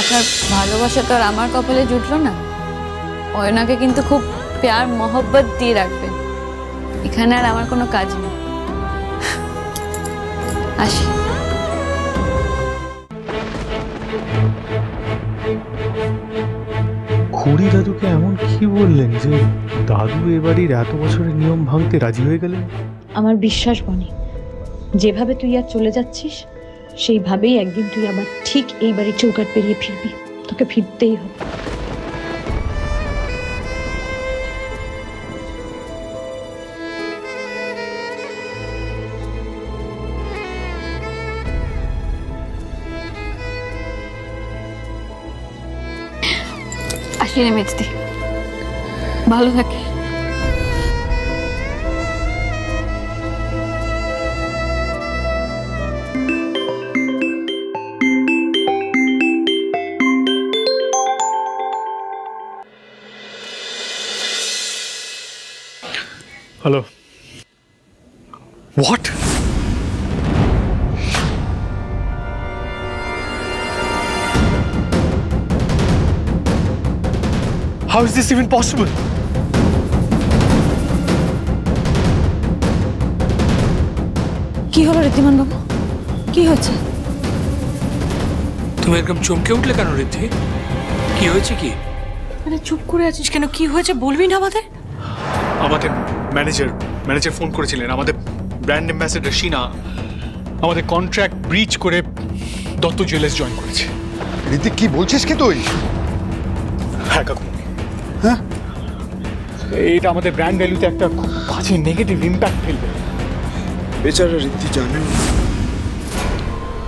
আপনার ভালোবাসা তো আর আমার কপালে জুটলো না। অয়নাকে কিন্তু খুব প্যার মহব্বত দিয়ে রাখবেন এখানে আর আমার কোনো কাজ নেই। আসি। খুড়ি দাদুকে এমন কি বললেন যে দাদু এ বাড়ির এত বছরের নিয়ম ভাঙতে রাজি হয়ে গেলেন? আমার বিশ্বাস বনে। যেভাবে তুই আর চলে যাচ্ছিস, সেইভাবেই একদিন তুই আবার ঠিক এই বাড়ির চৌকাট পেরিয়ে ফিরবি। তোকে ফিরতেই হবে। আসি রে মেজদি। ভালো থাকে this even possible? কি হলো ঋদ্ধিমান বাবু? কি হচ্ছে তুমি একদম চমকে উঠলে কেন ঋদ্ধি? কি হয়েছে কি? মানে চুপ করে আছিস কেন? কি হয়েছে বলবি না আমাদের? আমাদের ম্যানেজার ম্যানেজার ফোন করেছিলেন। আমাদের ব্র্যান্ড অ্যাম্বাসেডার শিনা আমাদের কন্ট্রাক্ট ব্রিচ করে দত্ত জুয়েলার্স জয়েন করেছে। ঋতিক কি বলছিস কি তুই? হ্যাঁ কাকু। এটা আমাদের ব্র্যান্ড ভ্যালুতে একটা খুব বাজে নেগেটিভ ইম্প্যাক্ট ফেলবে। বেচারা ঋদ্ধি জানেন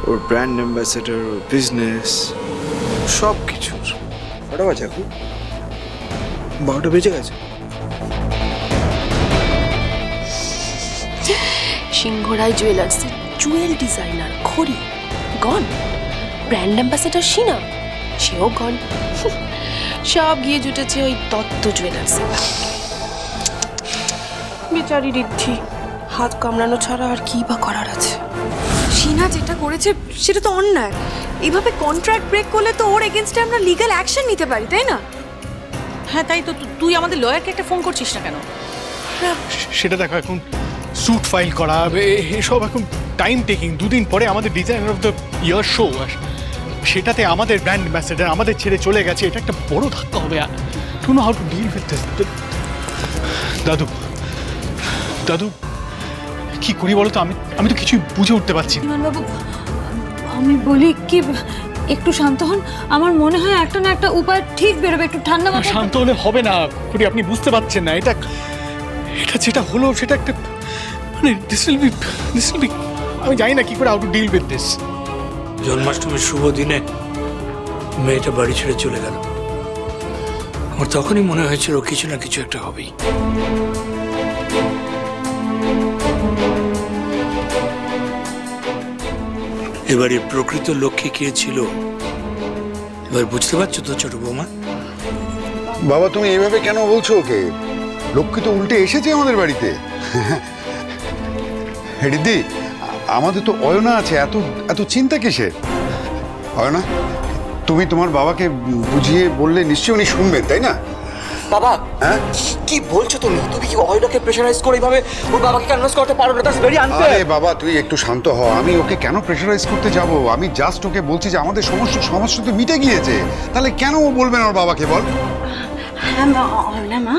ওর ব্র্যান্ড অ্যাম্বাসেডার ওর বিজনেস সব কিছুর কটা বাজে এখন। বারোটা বেজে গেছে। সিংহরায় জুয়েলার্সের জুয়েল ডিজাইনার খড়ি গন। ব্র্যান্ড অ্যাম্বাসেডার সিনা সেও গন। সব গিয়ে জুটেছে ওই দত্ত জুয়েলার্সে বেচারি ঋদ্ধি হাত কামড়ানো ছাড়া আর কি বা করার আছে? সিনা যেটা করেছে সেটা তো অন্যায়। এভাবে কন্ট্রাক্ট ব্রেক করলে তো ওর এগেনস্টে আমরা লিগ্যাল অ্যাকশন নিতে পারি তাই না? হ্যাঁ তাই তো। তুই আমাদের লয়ারকে একটা ফোন করছিস না কেন? সেটা দেখো এখন স্যুট ফাইল করা এসব এখন টাইম টেকিং দুদিন পরে আমাদের designer of the year show সেটাতে আমাদের ব্র্যান্ড অ্যাম্বাসেডার আমাদের ছেড়ে চলে গেছে। এটা একটা বড় ধাক্কা হবে। আর to know how to deal with this দাদু দাদু কি করি বলো তো? আমি আমি তো কিছুই বুঝে উঠতে পারছি না। বাবু আমি বলি কি একটু শান্ত হন। আমার মনে হয় একটা না একটা উপায় ঠিক বেরোবে একটু ঠান্ডা মাথায়। শান্ত হলে হবে না। কুড়ি আপনি বুঝতে পারছেন না। এটা এটা যেটা হলো সেটা একটা মানে this will be this will be আমি জানি না কি করে how to deal with this জন্মাষ্টমীর শুভ দিনে মেয়েটা বাড়ি ছেড়ে চলে গেল। আমার তখনই মনে হয়েছিল কিছু না কিছু একটা হবেই। এবারে প্রকৃত লক্ষ্যে কে ছিল? এবার বুঝতে পারছ তো ছোট বৌমা? বাবা, তুমি এইভাবে কেন বলছো ওকে? লক্ষ্মী তো উল্টে এসেছে আমাদের বাড়িতে। রিদ্ধি আমাদের তো অয়না আছে, এত এত চিন্তা কিসের অয়না, তুমি তোমার বাবাকে বুঝিয়ে বললে নিশ্চয়ই উনি শুনবেন, তাই না? বাবা হ্যাঁ? কি বলছো তুমি? তুমি কি অয়নাকে প্রেশারাইজ করে এইভাবে ওর বাবাকে কনভিন্স করতে পারো না? দ্যাটস ভেরি আরে বাবা তুই একটু শান্ত হ। আমি ওকে কেন প্রেশারাইজ করতে যাব? আমি জাস্ট ওকে বলছি যে আমাদের সমস্ত সমস্যা তো মিটে গিয়েছে। তাহলে কেন ও বলবেন ওর বাবাকে বল? হ্যাঁ মা অয়না মা।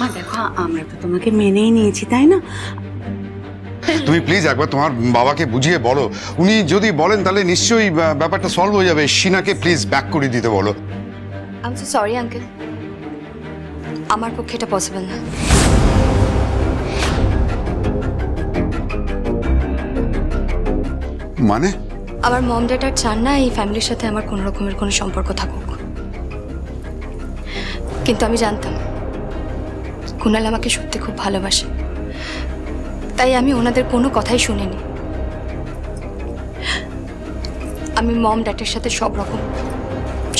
মা দেখো আমরা তো তোমাকে মেনেই নিয়েছি তাই না? তুমি প্লিজ একবার তোমার বাবাকে বুঝিয়ে বলো। উনি যদি বলেন তাহলে নিশ্চয়ই ব্যাপারটা সলভ হয়ে যাবে। সিনাকে প্লিজ ব্যাক করে দিতে বলো। আম সো সরি আঙ্কেল আমার পক্ষে এটা পসিবল না। মানে? আমার মম ড্যাড আর চান না এই ফ্যামিলির সাথে আমার কোনো রকমের কোনো সম্পর্ক থাকুক। কিন্তু আমি জানতাম কুনাল আমাকে সত্যি খুব ভালোবাসে। তাই আমি ওনাদের কোনো কথাই শুনিনি। আমি মম ড্যাডের সাথে সব রকম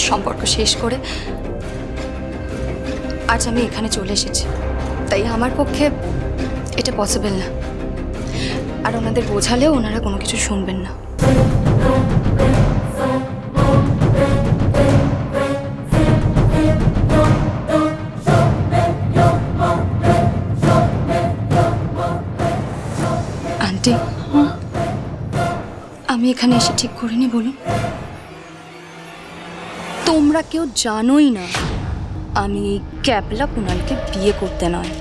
সম্পর্ক শেষ করে আজ আমি এখানে চলে এসেছি। তাই আমার পক্ষে এটা পসিবল না। আর ওনাদের বোঝালেও ওনারা কোনো কিছু শুনবেন না। আন্টি, আমি এখানে এসে ঠিক করিনি বলুন। তোমরা কেউ জানোই না আমি এই ক্যাপলা কুণালকে বিয়ে করতে নয়।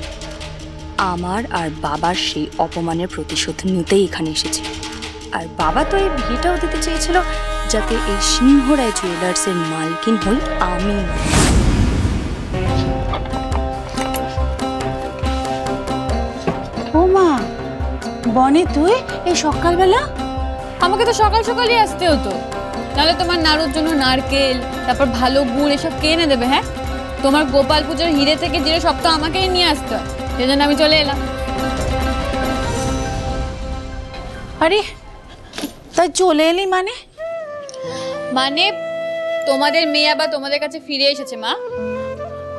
আমার আর বাবার সেই অপমানের প্রতিশোধ নিতেই এখানে এসেছি। আর বাবা তো এই বিয়েটাও দিতে চেয়েছিল যাতে এই সিংহরায় জুয়েলার্সের মালকিন হই আমি। ও মা বনে তুই এই সকালবেলা? আমাকে তো সকাল সকালই আসতে হতো। তাহলে তোমার নাড়ুর জন্য নারকেল তারপর ভালো গুড় এসব কে এনে দেবে হ্যাঁ? তোমার গোপাল পুজোর হিরে থেকে জিরে সব তো আমাকেই নিয়ে আসতে হয়। সেই জন্য আমি চলে এলাম। আরে তাই চলে এলি মানে? মানে তোমাদের মেয়ে আবার তোমাদের কাছে ফিরে এসেছে মা।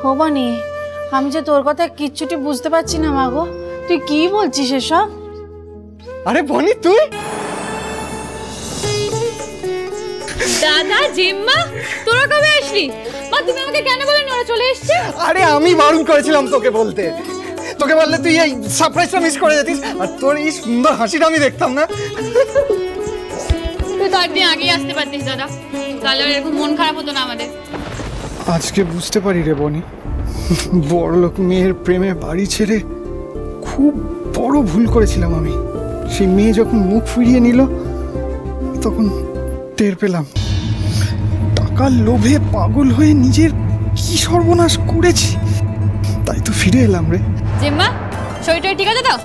ও বনি আমি যে তোর কথা কিচ্ছুটি বুঝতে পারছি না মা গো। তুই কি বলছিস এসব? আরে বনি তুই? দাদা জিম্মা তোরা কবে আসলি? তুমি আমাকে কেন বলেন? ওরা চলে এসছে? আরে আমি বারণ করেছিলাম তোকে বলতে। তোকে বললে তুই এই সারপ্রাইজটা মিস করে যেতিস আর তোর এই সুন্দর হাসিটা আমি দেখতাম না। তুই তো একদিন আগেই আসতে পারতিস দাদা। তাহলে এরকম মন খারাপ হতো না আমাদের। আজকে বুঝতে পারি রে বনি। বড়লোক মেয়ের প্রেমে বাড়ি ছেড়ে খুব বড় ভুল করেছিলাম আমি। সেই মেয়ে যখন মুখ ফিরিয়ে নিল তখন টের পেলাম। টাকার লোভে পাগল হয়ে নিজের কি সর্বনাশ করেছি? তাই তো ফিরে এলাম রে। জিম্মা শরীরটা ঠিক আছে তো?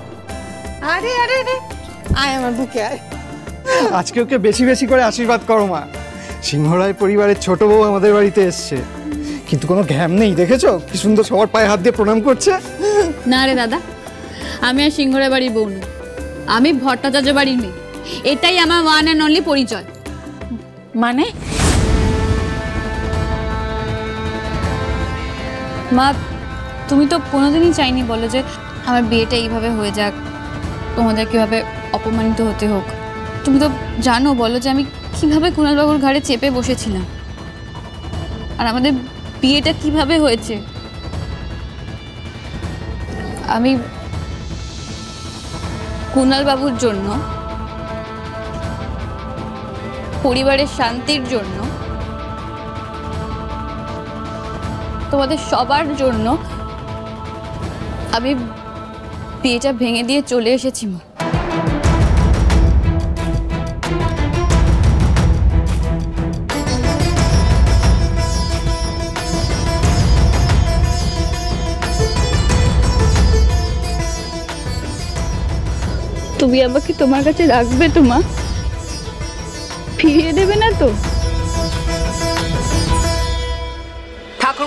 আরে আরে আরে। আয় আমার বুকে আয়। আজকে ওকে বেশি বেশি করে আশীর্বাদ করো মা। সিংহরায় পরিবারের ছোট বউ আমাদের বাড়িতে এসছে। কিন্তু কোনো ঘ্যাম নেই দেখেছ? কি সুন্দর সবার পায়ে হাত দিয়ে প্রণাম করছে। না রে দাদা আমি আর সিংহরায় বাড়ির বউ না আমি ভট্টাচার্য বাড়ির মেয়ে। এটাই আমার ওয়ান অ্যান্ড অনলি পরিচয়। মানে? মা, তুমি তো কোনোদিনই চাইনি বলো যে আমার বিয়েটা এইভাবে হয়ে যাক। তোমাদের কীভাবে অপমানিত হতে হোক। তুমি তো জানো বলো যে আমি কীভাবে কুণালবাবুর ঘাড়ে চেপে বসেছিলাম। আর আমাদের বিয়েটা কীভাবে হয়েছে? আমি কুণালবাবুর জন্য, পরিবারের শান্তির জন্য তোমাদের সবার জন্য আমি বিয়েটা ভেঙে দিয়ে চলে এসেছি, মা। তুমি আমাকে তোমার কাছে রাখবে তো, মা? ফিরিয়ে দেবে না তো?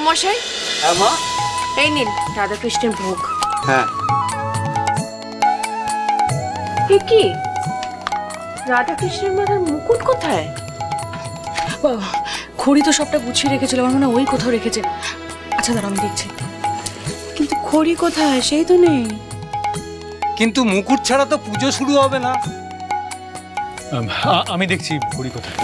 মশাই হ্যাঁ মা? এই নিন রাধাকৃষ্ণের ভোগ। হ্যাঁ। এ কি? রাধাকৃষ্ণের মাথার মুকুট কোথায়? বাবা, খড়ি তো সবটা গুছিয়ে রেখেছিল আমার মনে হয় ওই কোথাও রেখেছে। আচ্ছা দাঁড়া আমি দেখছি। কিন্তু খড়ি কোথায়? সেই তো নেই। কিন্তু মুকুট ছাড়া তো পুজো শুরু হবে না। আমি দেখছি খড়ি কোথায়।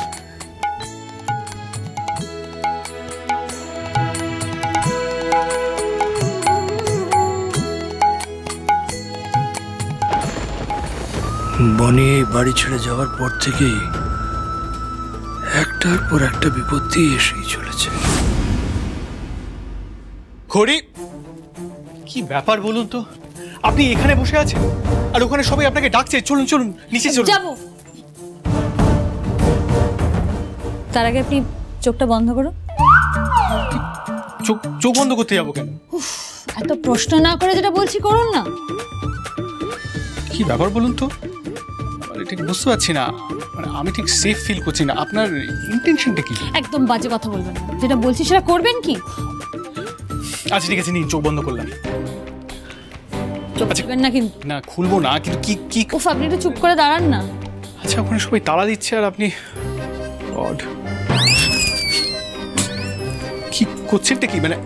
বনি এই বাড়ি ছেড়ে যাওয়ার পর থেকেই একটার পর একটা বিপত্তি এসেই চলেছে। ঘড়ি! কি ব্যাপার বলুন তো? আপনি এখানে বসে আছেন? আর ওখানে সবাই আপনাকে ডাকছে। চলুন চলুন নিচে চলুন। যাব। তার আগে আপনি চোখটা বন্ধ করুন। চোখ চোখ বন্ধ করতে যাব কেন? এত প্রশ্ন না করে যেটা বলছি করুন না। কি ব্যাপার বলুন তো? ঠিক বুঝতে পারছি না। মানে আমি ঠিক সেফ ফিল করছি না। আপনার ইন্টেনশনটা কি? একদম বাজে কথা বলবেন না। যেটা বলছি সেটা করবেন কি? আচ্ছা ঠিক আছে নিন চোখ বন্ধ করলাম। চোখ খুলবেন না কিন্তু। না খুলবো না কিন্তু কি কি? উফ আপনি একটু চুপ করে দাঁড়ান না। আচ্ছা ওখানে সবাই তালা দিচ্ছে আর আপনি গড কি করছেনটা কি? মানে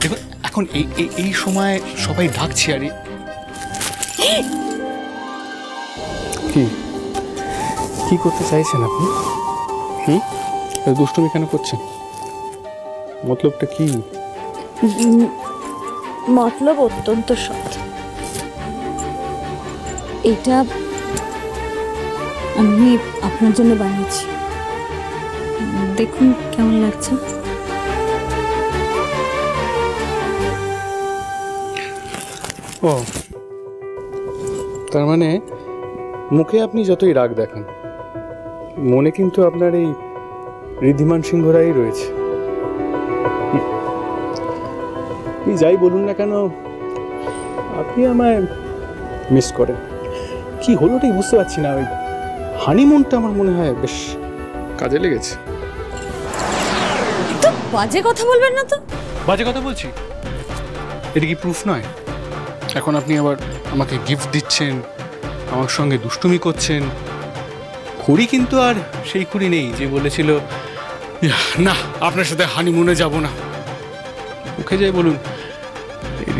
দেখুন এখন এই এই- এই সময় সবাই ডাকছে আর কি? কি করতে চাইছেন আপনি? হুম? দুষ্টুমি কেন করছেন? মতলবটা কি? মতলব অত্যন্ত সৎ। এটা আমি আপনার জন্য বানিয়েছি। দেখুন কেমন লাগছে। ও তার মানে মুখে আপনি যতই রাগ দেখান মনে কিন্তু আপনার এই ঋদ্ধিমান সিংহরাই রয়েছে। হুম। আপনি যাই বলুন না কেন আপনি আমায় মিস করেন। কি হলো ঠিক বুঝতে পারছি না ওই হানিমুনটা আমার মনে হয় বেশ কাজে লেগেছে। তো বাজে কথা বলবেন না তো? বাজে কথা বলছি? এটা কি প্রুফ নয়? এখন আপনি আবার আমাকে গিফট দিচ্ছেন? আমার সঙ্গে দুষ্টুমি করছেন। খুড়ি কিন্তু আর সেই খুড়ি নেই, যে বলেছিল, না, আপনার সাথে হানিমুনে যাব না। মুখে যাই বলুন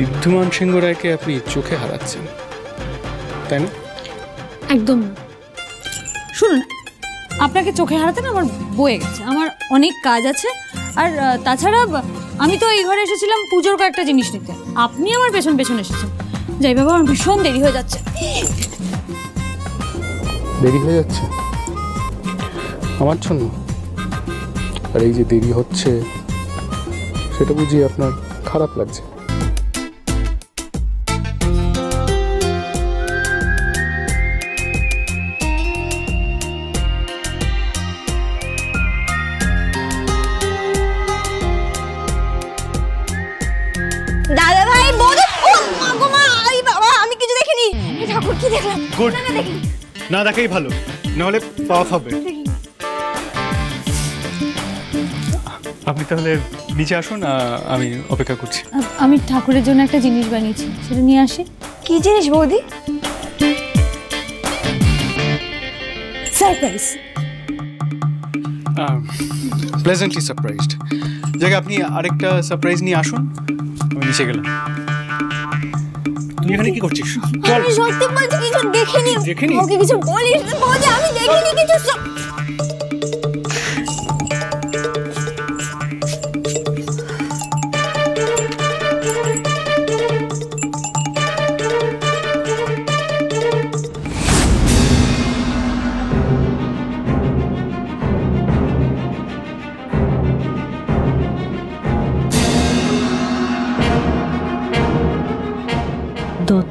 ঋদ্ধমান সিংহ রায়কে আপনি চোখে হারাচ্ছেন, তাই না? একদম। শুনুন, আপনাকে চোখে হারাতে না আমার বয়ে গেছে, আমার অনেক কাজ আছে, আর তাছাড়া আমি তো এই ঘরে এসেছিলাম পুজোর কয়েকটা জিনিস নিতে। আপনি আমার পেছন পেছন এসেছেন। যাই বাবা, আমার ভীষণ দেরি হয়ে যাচ্ছে। দেরি হয়ে যাচ্ছে? আমার জন্য? আর এই যে দেরি হচ্ছে সেটা বুঝি আপনার খারাপ লাগছে। দাদা ভাই বৌদি ও মা গো মা আই বাবা আমি কিছু দেখিনি। ঠাকুর কি দেখলাম? গুড। দেখিনি। না দেখাই ভালো নাহলে পাওয়া হবে। আপনি তাহলে নিচে আসুন আমি অপেক্ষা করছি। আমি ঠাকুরের জন্য একটা জিনিস বানিয়েছি সেটা নিয়ে আসি। কি জিনিস বৌদি? সারপ্রাইজ প্লেজেন্টলি সারপ্রাইজড জায়গা আপনি আরেকটা সারপ্রাইজ নিয়ে আসুন আমি নিচে গেলাম। তুই এখানে কি করছিস? চল আমি সত্যি বলছি কিছু দেখিনি। দেখিনি? ওকে কিছু বলিস না আমি দেখিনি কিছু।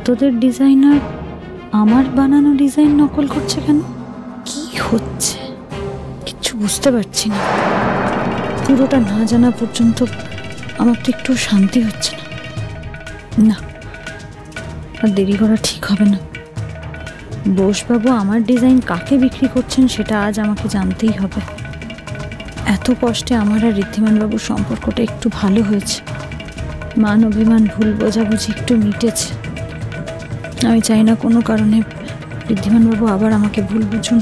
দত্তদের ডিজাইনার আমার বানানো ডিজাইন নকল করছে কেন? কি হচ্ছে? কিচ্ছু বুঝতে পারছি না। পুরোটা না জানা পর্যন্ত আমার তো একটু শান্তি হচ্ছে না। না, আর দেরি করা ঠিক হবে না। বোসবাবু, আমার ডিজাইন কাকে বিক্রি করছেন সেটা আজ আমাকে জানতেই হবে। এত কষ্টে আমার আর ঋদ্ধিমানবাবুর সম্পর্কটা একটু ভালো হয়েছে। মান অভিমান, ভুল বোঝাবুঝি একটু মিটেছে। আমি চাই না কোনো কারণে। ঋদ্ধিমানবাবু আবার আমাকে ভুল বুঝুন।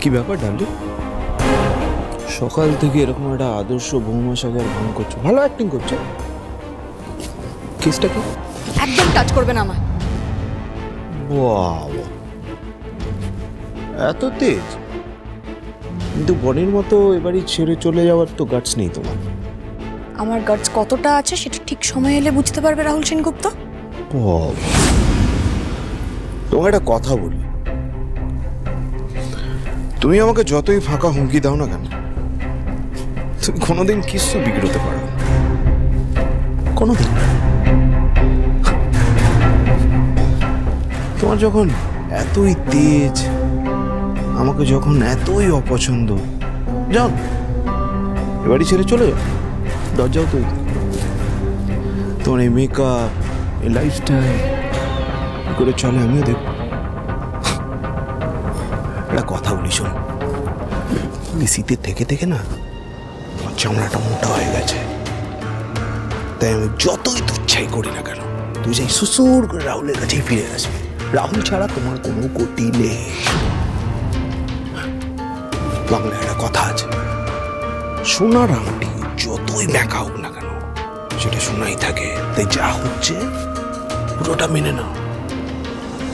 কি ব্যাপার ডালি সকাল থেকে এরকম একটা আদর্শ বৌমা সাথে আর ভাঙ করছ। ভালো অ্যাক্টিং করছ। কেসটা কি? একদম টাচ করবে না আমায়। বাবা। এত তেজ? কিন্তু বনের মতো এবারই ছেড়ে চলে যাওয়ার তো গাটস নেই তোমার। আমার গার্ডস কতটা আছে সেটা ঠিক সময় এলে বুঝতে পারবে রাহুল সেনগুপ্ত? তোমাকে একটা কথা বলি। তুমি আমাকে যতই ফাঁকা হুমকি দাও না কেন, তুমি কোনোদিন কিচ্ছু বিগড়তে পারো। কোনোদিন। তোমার যখন এতই তেজ, আমাকে যখন এতই অপছন্দ যাও এবারই ছেড়ে চলে যাও। দরজাও তো তোমার এই মেকআপ এই লাইফস্টাইল কি করে চলে আমিও দেখব একটা কথা বলি শোন এই শীতে থেকে থেকে না আমার চামড়াটা মোটা হয়ে গেছে তাই আমি যতই তুচ্ছাই করি না কেন তুই যাই সুসুর করে রাহুলের কাছেই ফিরে আসবি রাহুল ছাড়া তোমার কোনো গতি নেই বাংলায় একটা কথা আছে সোনার আংটি যতই ব্যাকা হোক না কেন, সেটা শোনাই থাকে। তাই যা হচ্ছে, পুরোটা মেনে নাও।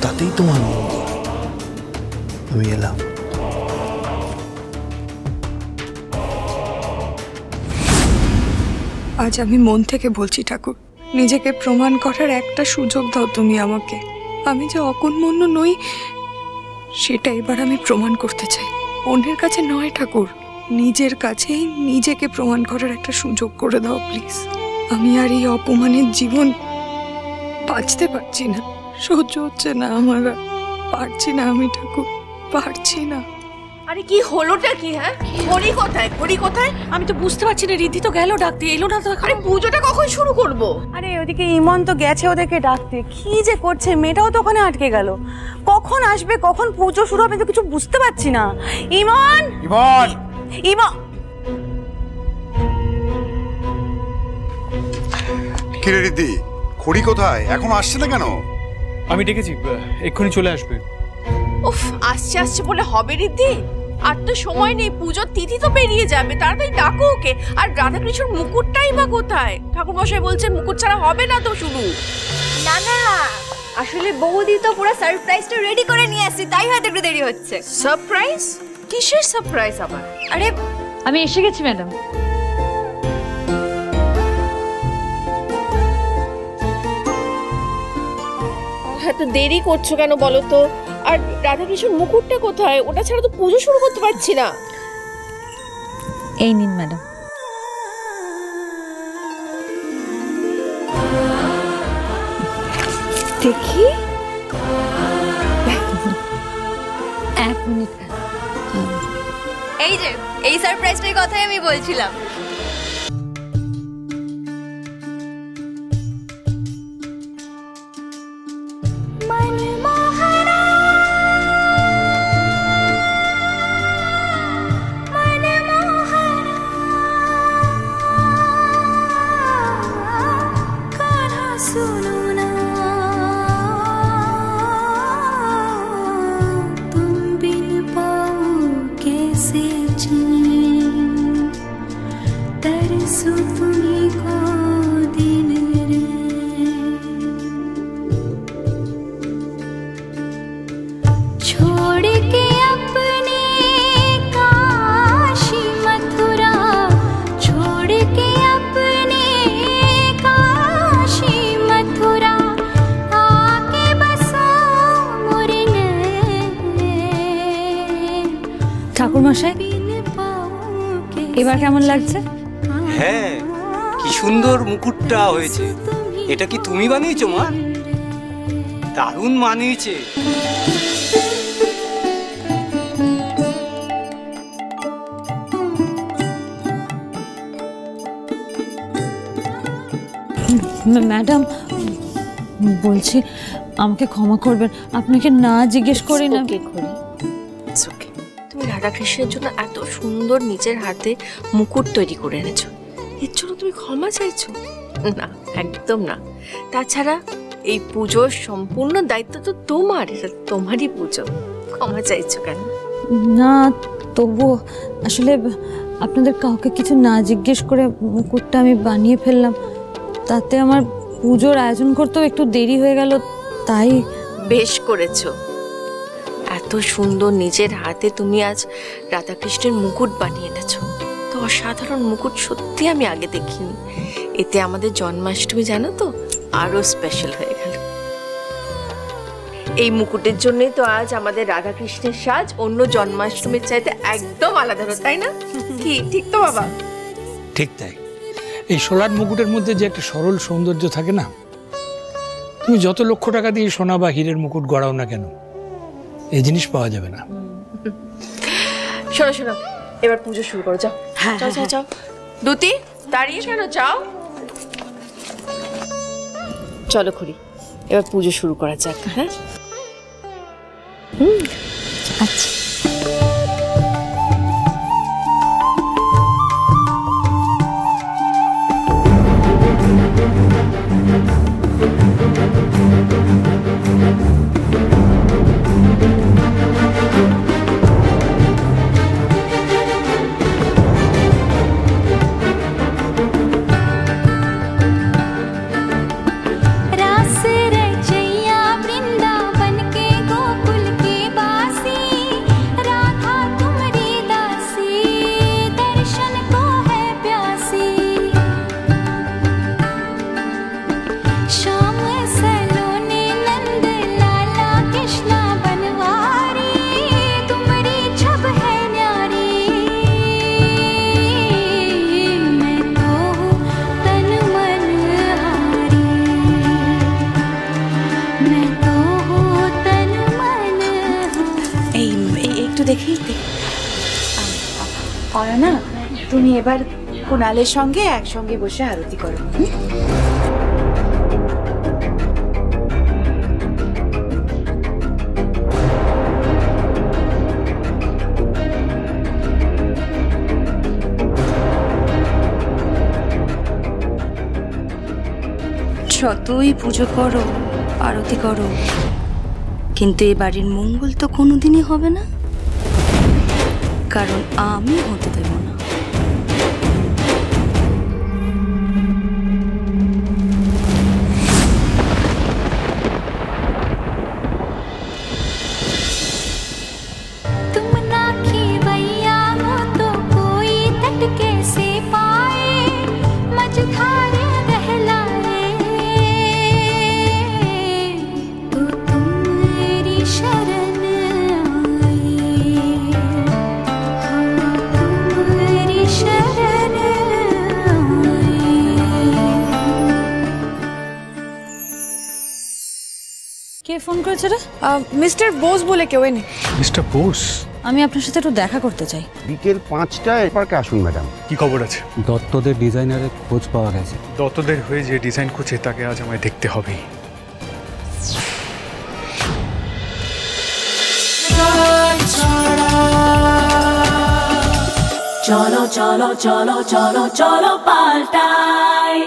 তাতেই তোমার মঙ্গল। আমি এলাম। আজ আমি মন থেকে বলছি, ঠাকুর, নিজেকে প্রমাণ করার একটা সুযোগ দাও তুমি আমাকে। আমি যে অকন্মন্য নই, সেটা এবার আমি প্রমাণ করতে চাই। অন্যের কাছে নয়, ঠাকুর। নিজের কাছেই নিজেকে প্রমাণ করার একটা সুযোগ করে দাও প্লিজ আমি আর এই অপমানের জীবন বাঁচতে পারছি না। সহ্য হচ্ছে না আমার পারছি না আমি ঠাকুর পারছি না। আরে কি হলোটা কি হ্যাঁ? ঘড়ি কোথায় ঘড়ি কোথায়? আমি তো বুঝতে পারছি না রিদ্ধি তো গেল ডাকতে এলো না তো আরে পুজোটা কখন শুরু করব? আরে ওদিকে ইমন তো গেছে ওদেরকে ডাকতে। কি যে করছে মেয়েটাও তো ওখানে আটকে গেল। কখন আসবে কখন পুজো শুরু হবে তো কিছু বুঝতে পারছি না। ইমন! ইমন! ইমন কিরে রিদ্ধি খড়ি কোথায়? এখন আসছে না কেন? আমি ডেকেছি এক্ষুনি চলে আসবে। উফ আসছে আসছে বলে হবে রিদ্ধি আর তো সময় নেই পুজোর তিথি তো পেরিয়ে যাবে তাড়াতাড়ি ডাকো ওকে। আর রাধাকৃষ্ণর মুকুটটাই বা কোথায়? ঠাকুর মশাই বলছেন মুকুট ছাড়া হবে না তো শুরু না না আসলে বৌদি তো পুরো সারপ্রাইজটা রেডি করে নিয়ে আসছে তাই হয়তো একটু দেরি হচ্ছে। সারপ্রাইজ কিসের সারপ্রাইজ আবার? আরে আমি এসে গেছি ম্যাডাম। এত দেরি করছ কেন বলো তো? আর রাধাকৃষ্ণ মুকুটটা কোথায়? ওটা ছাড়া তো পুজো শুরু করতে পারছি না। এই নিন ম্যাডাম। দেখি। এক মিনিট। এই যে এই সারপ্রাইজটার কথাই আমি বলছিলাম। você. কেমন লাগছে? হ্যাঁ কি সুন্দর মুকুটটা হয়েছে। এটা কি তুমি বানিয়েছো মা? দারুণ মানিয়েছে। ম্যা- ম্যাডাম বলছি আমাকে ক্ষমা করবেন। আপনাকে না জিজ্ঞেস করি না। ওকে করি। রাধাকৃষ্ণের জন্য এত সুন্দর নিজের হাতে মুকুট তৈরি করে এনেছো। এর জন্য তুমি ক্ষমা চাইছো? না একদম না। তাছাড়া এই পুজোর সম্পূর্ণ দায়িত্ব তো তোমার এটা তোমারই পুজো। ক্ষমা চাইছো কেন? না তবু আসলে আপনাদের কাউকে কিছু না জিজ্ঞেস করে মুকুটটা আমি বানিয়ে ফেললাম। তাতে আমার পুজোর আয়োজন করতেও একটু দেরি হয়ে গেল তাই বেশ করেছ। এত সুন্দর নিজের হাতে তুমি আজ রাধাকৃষ্ণের মুকুট বানিয়ে এনেছো। তো অসাধারণ মুকুট সত্যি আমি আগে দেখিনি। এতে আমাদের জন্মাষ্টমী জানো তো আরও স্পেশাল হয়ে গেল। এই মুকুটের জন্যই তো আজ আমাদের রাধাকৃষ্ণের সাজ অন্য জন্মাষ্টমীর চাইতে একদম আলাদা হলো, তাই না? কি? ঠিক তো বাবা? ঠিক তাই। এই সোলার মুকুটের মধ্যে যে একটা সরল সৌন্দর্য থাকে না, তুমি যত লক্ষ টাকা দিয়ে সোনা বা হীরের মুকুট গড়াও না কেন এই জিনিস পাওয়া যাবে না। শোনো শোনো এবার পুজো শুরু করো যাও। যাও যাও যাও। দুতি দাঁড়িয়ে কেন যাও। চলো খুড়ি এবার পুজো শুরু করা যাক হ্যাঁ? হুম আচ্ছা। এবার কুণালের সঙ্গে একসঙ্গে বসে আরতি করো? যতই পুজো করো, আরতি করো, কিন্তু এ বাড়ির মঙ্গল তো কোনোদিনই হবে না কারণ আমি হতে করেছে রে? মিস্টার বোস বলে কেউ নেই মিস্টার বোস? আমি আপনার সাথে একটু দেখা করতে চাই। বিকেল পাঁচটায় পার্কে আসুন ম্যাডাম। কি খবর আছে? দত্তদের ডিজাইনারের খোঁজ পাওয়া গেছে। দত্তদের হয়ে যে ডিজাইন করছে তাকে আজ আমায় দেখতে হবে। চলো চলো চলো চলো চলো পাল্টাই।